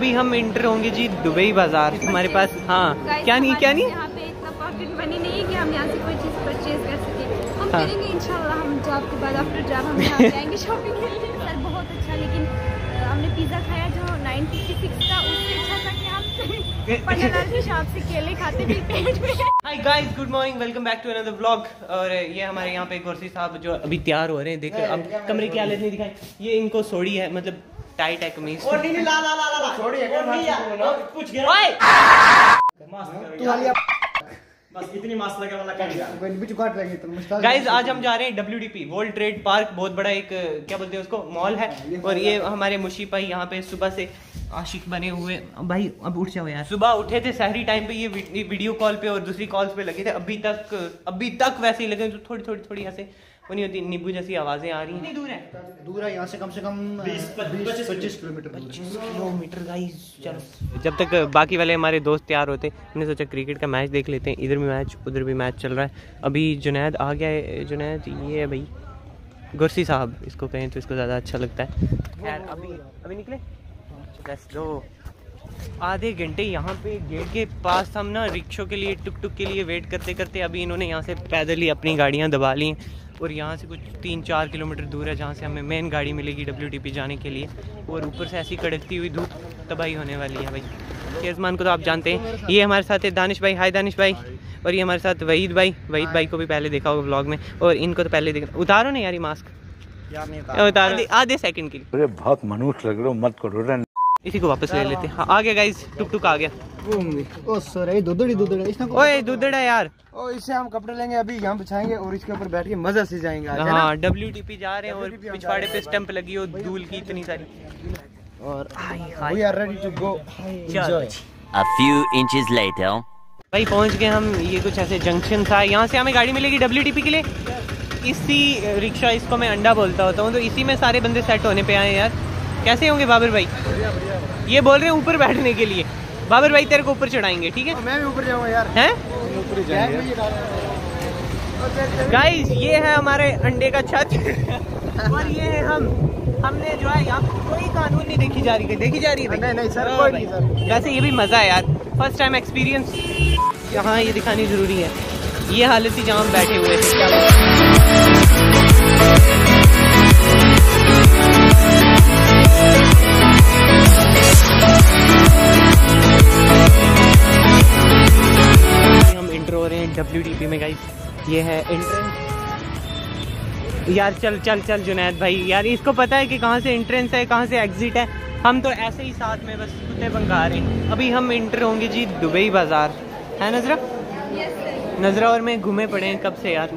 अभी हम इंटर होंगे जी दुबई बाज़ार। हमारे पास हाँ। क्या नहीं क्या नहीं? यहाँ पे इतना पॉकेट मनी नहीं है कि हम यहाँ से कोई चीज़ परचेज कर सके। हम हाँ। करेंगे इंशाल्लाह हम जॉब के बाद आफ्टर जॉब हम यहाँ जाएँगे शॉपिंग के लिए। सर बहुत अच्छा लेकिन हमने पिज़्ज़ा खाया जो 956 का उससे अच्छा था कि हम शॉप से केले खाते भी पेट में। Hi guys good morning welcome back to another vlog और ये हमारे यहाँ पे गोरसी साहब जो अभी तैयार हो रहे हैं देखो अब कमरे की हालत नहीं दिखाई। ये इनको सोड़ी है मतलब टाइट है कमीज। बस इतनी मास्क लगे वाला कर गाइज़ आज हम जा रहे हैं W D P World Trade Park बहुत बड़ा एक क्या बोलते हैं उसको मॉल है। और ये हमारे मुशी भाई यहाँ पे सुबह से आशिक बने हुए भाई अब उठ जाओ यार। सुबह उठे थे सहरी टाइम पे ये ये वीडियो कॉल पे और दूसरी कॉल्स पे लगे थे। अभी तक अभी तक वैसे ही लगे तो थोड़ी थोड़ी थोड़ी ऐसे वो नहीं होती नींबू जैसी आवाज़ें आ रही हैं। दूर है। दूर है यहाँ से कम से कम पच्चीस किलोमीटर दूर है। किलोमीटर गाइस चलो। जब तक बाकी वाले हमारे दोस्त तैयार होते हमने सोचा क्रिकेट का मैच देख लेते हैं। इधर भी मैच उधर भी मैच चल रहा है। अभी जुनैद आ गया है जुनैद ये है भाई गुरसी साहब। इसको कहें तो इसको ज़्यादा अच्छा लगता है। खैर अभी अभी निकले। दो आधे घंटे यहाँ पे गेट के पास हम ना रिक्शों के लिए टुक टुक के लिए वेट करते करते अभी इन्होंने यहाँ से पैदल ही अपनी गाड़ियाँ दबा ली हैं। और यहाँ से कुछ तीन चार किलोमीटर दूर है जहाँ से हमें मेन गाड़ी मिलेगी डब्ल्यू जाने के लिए। और ऊपर से ऐसी कड़कती हुई धूप तबाही होने वाली है भाई। शेजमान को तो आप जानते हैं। ये हमारे साथ है दानिश भाई। हाय दानिश भाई। और ये हमारे साथ वहीद भाई। वहीद भाई को भी पहले देखा होगा ब्लॉग में। और इनको तो पहले देखा उतारो ना यार मास्क यार उतारो। आधे- आधे सेकंड के लिए। अरे बहुत मनुष्य लग रहे हो मत करो। इसी को वापस ले लेते हैं। हाँ आ गया गाइस टुक टुक आ गया। ओ सॉरी दुधड़ी दुधड़ी इसने को ओए दूधड़ा यार। ओ इससे हम कपड़े लेंगे अभी यहाँ बिछाएँगे और इसके ऊपर बैठ के मज़ा से जाएँगे आज, है डब्ल्यू जा रहे हैं और पिछवाड़े पे स्टंप लगी हो धूल की इतनी सारी। और hi we are ready to go A few inches later. भाई पहुँच गए हम ये कुछ ऐसे जंक्शन था। यहाँ से हमें गाड़ी मिलेगी डब्ल्यू के लिए। इसी रिक्शा इसको मैं अंडा बोलता होता हूँ तो इसी में सारे बंदे सेट होने पे आए हैं यार। कैसे होंगे बाबर भाई? ये बोल रहे हैं ऊपर बैठने के लिए। बाबर भाई तेरे को ऊपर चढ़ाएँगे ठीक है? मैं भी ऊपर जाऊँगा यार। हैं? ही गाइस ये है हमारे अंडे का छत। और ये है हम। हमने जो है यहाँ कोई कानून नहीं देखी जा रही है। देखी जा रही है नहीं, नहीं, सर, हाँ कोई नहीं, सर। वैसे ये भी मज़ा है यार। फ़र्स्ट टाइम एक्सपीरियंस यहाँ ये दिखानी ज़रूरी है। ये हालत थी जहाँ हम बैठे हुए थे हो डब्ल्यू में गाइस ये है एंट्रेंस यार चल चल चल जुनैद भाई. यार इसको पता है कि कहाँ से एंट्रेंस है कहाँ से एग्जिट है? हम तो ऐसे ही साथ में बस कुत्ते पंखा रहे हैं. अभी हम इंटर होंगे जी दुबई बाज़ार. है नजरा? नजरा और मैं घूमे पड़े हैं कब से यार?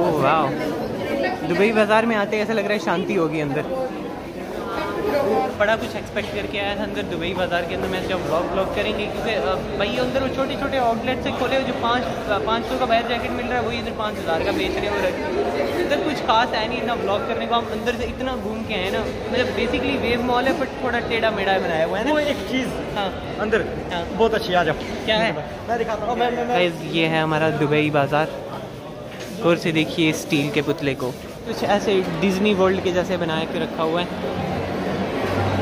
ओह वाह दुबई बाज़ार में आते ऐसा लग रहा है शांति होगी अंदर. बड़ा कुछ एक्सपेक्ट करके आया था अंदर दुबई बाज़ार के अंदर। मैं जब ब्लॉग ब्लॉग करेंगे क्योंकि भाई अंदर वो छोटे छोटे आउटलेट से खोले जो पाँच पाँच सौ का बाहर जैकेट मिल रहा है वही इधर पाँच हज़ार का बेच रहे हैं और इधर कुछ खास है नहीं इतना ब्लॉग करने को हम अंदर से इतना घूम के आए ना। मतलब बेसिकली वेव मॉल है बट थोड़ा टेढ़ा मेढ़ा बनाया हुआ है वो एक चीज़ हाँ। अंदर हाँ। बहुत अच्छी आ जाओ। क्या है? मैं दिखाता हूँ। ये है हमारा दुबई बाज़ार। गौर से देखिए स्टील के पुतले को। कुछ ऐसे डिज्नी वर्ल्ड के जैसे बना के रखा हुआ है।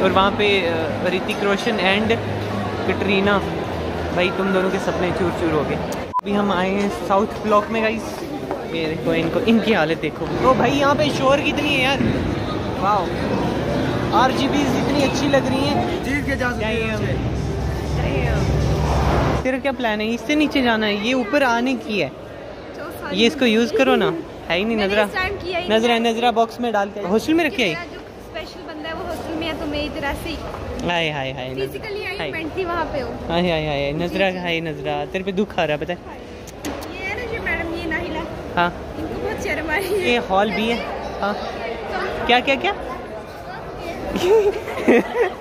और वहाँ पे ऋतिक रोशन एंड कटरीना। भाई तुम दोनों के सपने चूर चूर हो गए। अभी हम आए हैं साउथ ब्लॉक में गाइस ये देखो इनको इनकी हालत देखो। तो भाई यहाँ पे शोर कितनी है यार। वाह आर जी इतनी अच्छी लग रही हैं। जीत के जा सकते हैं तेरा क्या प्लान है? इससे नीचे जाना है। ये ऊपर आने की है। ये इसको यूज़ करो ना। है ही नहीं नजरा। नजरा नजरा बॉक्स में डाल के हॉस्टल में रखी है जो स्पेशल बंदा है वो इधर ऐसे ही। हाय हाय हाय नजरा। Physically I hi. मेंटली पे हूँ। हाय हाय हाय नजरा हाय नजरा तेरे पे दुख आ रहा है पता है? ये है ना जो मैडम ये नाहिला। हाँ। इनको बहुत शर्म आ रही है ये हॉल भी है। हाँ। क्या क्या क्या?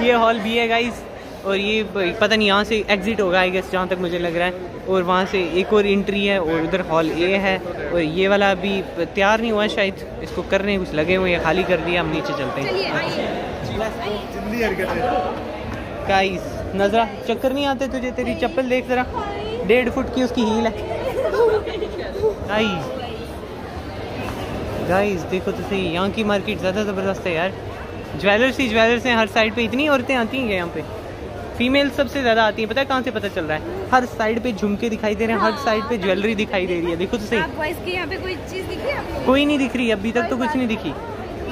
ये हॉल भी है गाइस और ये पता नहीं यहाँ से एग्जिट होगा आई गेस जहाँ तक मुझे लग रहा है। और वहाँ से एक और एंट्री है और उधर हॉल ए है। और ये वाला अभी तैयार नहीं हुआ शायद। इसको करने कुछ लगे हुए हैं खाली कर दिया हम नीचे चलते हैं। है गाइस नजरा चक्कर नहीं आते तुझे तेरी चप्पल देख जरा। डेढ़ फुट की उसकी हील है। गाइस गाइस देखो तो सही यहाँ की मार्केट ज़्यादा ज़बरदस्त है यार। ज्वेलर्स ही ज्वेलर्स हैं हर साइड पे इतनी औरतें आती हैं यहाँ पे? फीमेल सबसे ज़्यादा आती है पता है कहाँ से पता चल रहा है? हर साइड पे झुमके दिखाई दे रहे हैं हर साइड पे ज्वेलरी दिखाई दे रही है देखो तो सही। यहाँ पे कोई चीज़ दिखी आपको? कोई नहीं दिख रही अभी तक तो कुछ नहीं दिखी।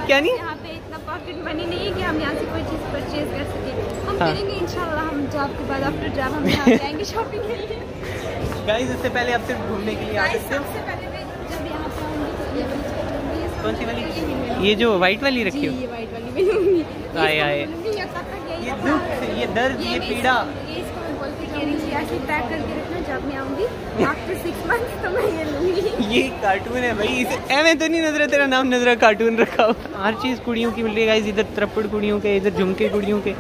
क्या नहीं? यहाँ पे इतना पॉकेट मनी नहीं है कि हम यहाँ से कोई चीज़ परचेज कर सके। हम हाँ। करेंगे इंशाल्लाह हम जॉब के बाद आफ्टर जॉब हम यहाँ जाएँगे शॉपिंग के लिए। गाइस इससे पहले आप सिर्फ़ घूमने के लिए आ सकते हो। तो कौन सी वाली? ये जो व्हाइट वाली रखी हो। ये वाइट वाली आए, आए। लूँगी, ये दर्द ये पीड़ा। ये इसको मैं बोल के कह ऐसे पैक करके रखना जब मैं आऊँगी आफ्टर सिक्स मंथ्स तो मैं ये लूँगी। ये कार्टून है भाई इसे एवे तो नहीं नज़र तेरा नाम नज़र कार्टून रखा हो हर चीज़ कुड़ियों की मिल रही है इधर त्रप्पड़ कुड़ियों के इधर झुमके कुड़ियों के।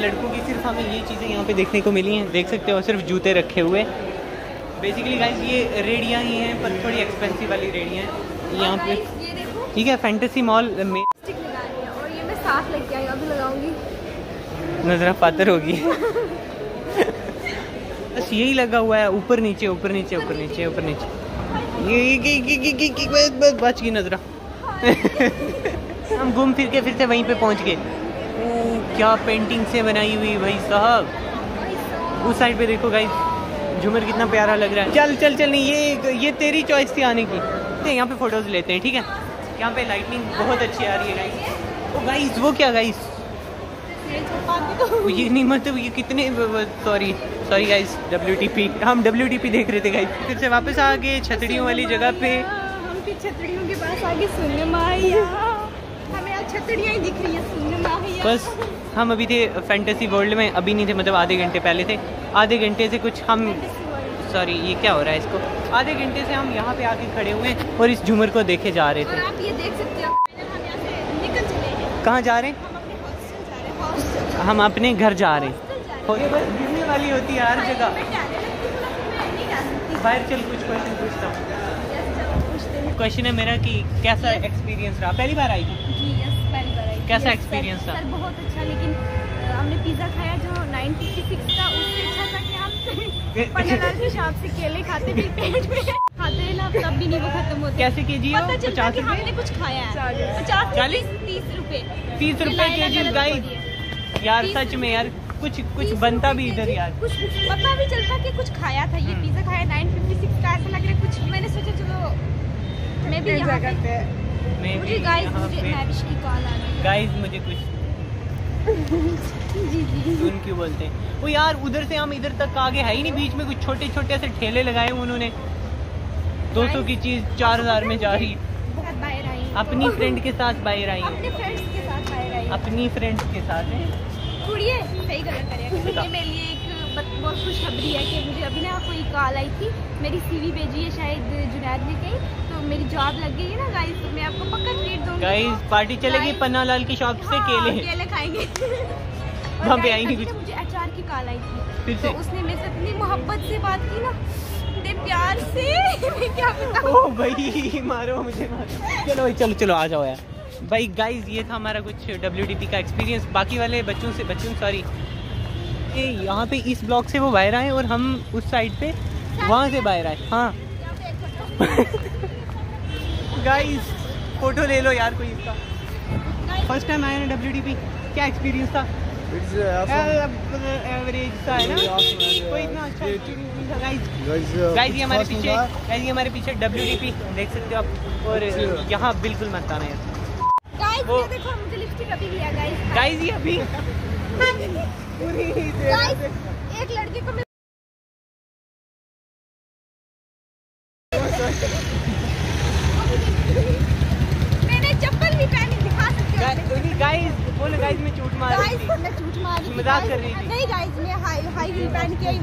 लड़कों की सिर्फ़ हमें ये चीज़ें यहाँ पे देखने को मिली हैं देख सकते हो सिर्फ़ जूते रखे हुए। बेसिकली गाइज़ ये रेडियाँ ही हैं पर थोड़ी एक्सपेंसिव वाली रेडियाँ हैं। यहाँ पे ठीक है फैंटेसी मॉल में और ये मैं साथ लेके आई अभी लगाऊँगी। नजरा पातर होगी। बस यही लगा हुआ है, ऊपर नीचे ऊपर नीचे ऊपर नीचे ऊपर नीचे। ये बस बच गई नजरा। हम घूम फिर के फिर से वहीं पे पहुँच गए। क्या पेंटिंग से बनाई हुई भाई साहब। उस साइड पे देखो गाइस झूमर कितना प्यारा लग रहा है। चल चल चल, नहीं, ये ये तेरी चॉइस थी आने की। यहाँ पे फ़ोटोज़ लेते हैं, ठीक है? यहाँ पे लाइटनिंग बहुत अच्छी आ रही है गाइस ओ गाइस वो क्या गाइस ये नहीं मतलब ये कितने सॉरी सॉरी गाइस डब्ल्यू हम डब्ल्यू देख रहे थे गाइस फिर से वापस आ गए छतड़ियों वाली जगह पे। हम फिर छतड़ियों के पास आगे सुनने हमें आज छतड़ियाँ ही दिख रही है सुनने बस हम अभी थे फैंटेसी वर्ल्ड में अभी नहीं थे मतलब आधे घंटे पहले थे। आधे घंटे से कुछ हम सॉरी ये क्या हो रहा है इसको? आधे घंटे से हम यहाँ पे आके खड़े हुए हैं और इस झूमर को देखे जा रहे थे। आप ये देख सकते हो हम से निकल चले हैं। कहाँ जा रहे हैं? हम अपने घर जा रहे हैं। गिरने वाली होती है हर जगह। हैं। मैं क्या मैं नहीं जा सकती। बाहर चल कुछ क्वेश्चन पूछता हूँ। क्वेश्चन है। मेरा कि कैसा एक्सपीरियंस रहा? पहली बार आई थी। जी यस पहली बार आई कैसा एक्सपीरियंस था? सर बहुत अच्छा लेकिन हमने पिज़्ज़ा खाया जो 956 का उससे अच्छा था कि हम की शॉप से केले खाते भी पेट में। खाते हैं ना तब भी नहीं वो खत्म होते। कैसे के जी पता चलता कि हमने कुछ खाया है। पचास चालीस? तीस रुपए। तीस रुपए के जी गाइस। यार सच में यार कुछ कुछ बनता भी इधर यार। कुछ पता भी चलता कि कुछ खाया था ये हम्म। पिज़्ज़ा खाया 956 का ऐसा लग रहा है कुछ मैंने सोचा चलो मैं भी यहाँ पे मुझे गाइस मुझे पे की कॉल आ रही है। गाइस मुझे कुछ जी जी। सुन क्यों बोलते हैं? वो यार उधर से हम इधर तक आगे है ही नहीं बीच में कुछ छोटे छोटे से ठेले लगाए हुए उन्होंने। 200 की चीज़ चार हज़ार में जा रही। अपनी फ्रेंड के साथ बाहर आई अपने फ्रेंड्स के साथ बाहर आई हूँ। अपनी फ्रेंड्स के साथ हैं। कुड़िए सही गलत करेगा ये मेरे लिए एक बहुत खुशखबरी है कि मुझे अभी ना कोई कॉल आई थी। मेरी सीवी भेजी है शायद जुनैद ने कहीं। तो मेरी जॉब लग गई है ना गाइस तो मैं आपको पक्का ट्रीट दूँगी। गाइस पार्टी चलेगी पन्ना लाल की शॉप से हाँ, केले। केले खाएँगे। वहाँ पे guys, कुछ। मुझे एचआर की कॉल आई थी। फिर तो से। उसने मेरे से इतनी मोहब्बत से बात की ना इतने प्यार से। मैं क्या बताऊँ? ओ भाई मारो मुझे मारो। चलो भाई चलो चलो आ जाओ यार। भाई गाइज़ ये था हमारा कुछ डब्ल्यूडीपी का एक्सपीरियंस बाकी वाले बच्चों से बच्चों सॉरी ये यहाँ पे इस ब्लॉक से वो बाहर आए और हम उस साइड पे वहाँ से बाहर आए। हाँ। एक फ़ोटो ले लो यार कोई इसका। फ़र्स्ट टाइम आया ना डब्ल्यू क्या एक्सपीरियंस था? It's awesome. एवरेज सा है ना? Really awesome, man. कोई इतना अच्छा एक्सपीरियंस नहीं था गाइस गाइस ये हमारे पीछे गाइस ये हमारे पीछे डब्ल्यू देख सकते हो आप। और अच्छा। यहाँ बिल्कुल मत आना यार। वो- देखो मुझे लिपस्टिक अभी लिया गाइस गाइस ये अभी गाइस एक लड़के को मैंने चप्पल भी पहनी दिखा सकते हो गाइस बोलो गाइस मैं झूठ मार रही गाइस मैं झूठ मार रही थी। मज़ाक कर रही थी। नहीं गाइस मैं हाई हाई हील पहन के आई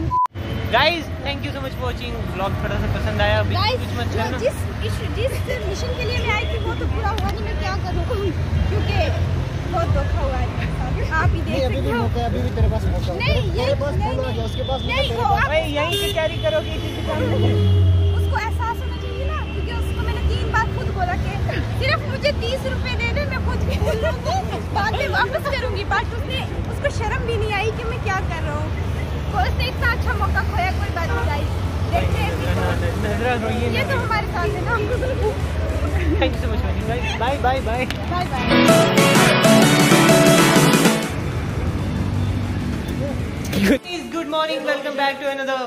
guys thank you so much for watching blog थोड़ा सा पसंद आया अभी कुछ मत करना। जिस इस- जिस मिशन के लिए मैं आई थी वो तो पूरा हुआ नहीं मैं क्या करूँ? क्योंकि बहुत धोखा हुआ है आप ही देख नहीं, अभी सकते भी हो। मौका है, अभी भी तेरे पास मौका है। नहीं ये तेरे पास नहीं, उसके पास नहीं मौका है। भाई यहीं से कैरी करोगे किसी काम रहा रोइए ये तो हमारे साथ है ना thank you so much Mani भाई bye bye bye bye bye good morning welcome back to another